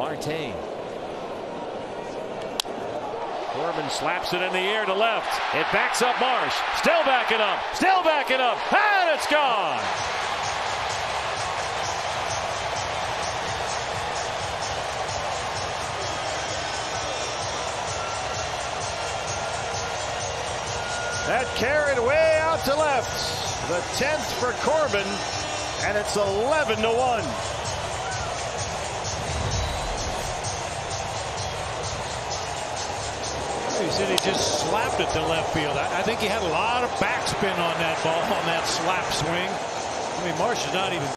Marte. Corbin slaps it in the air to left. It backs up Marsh. Still backing up. Still backing up. And it's gone. That carried way out to left. The 10th for Corbin, and it's 11 to 1. He said he just slapped it to left field. I, I think he had a lot of backspin on that ball on that slap swing. I mean, Marsh is not even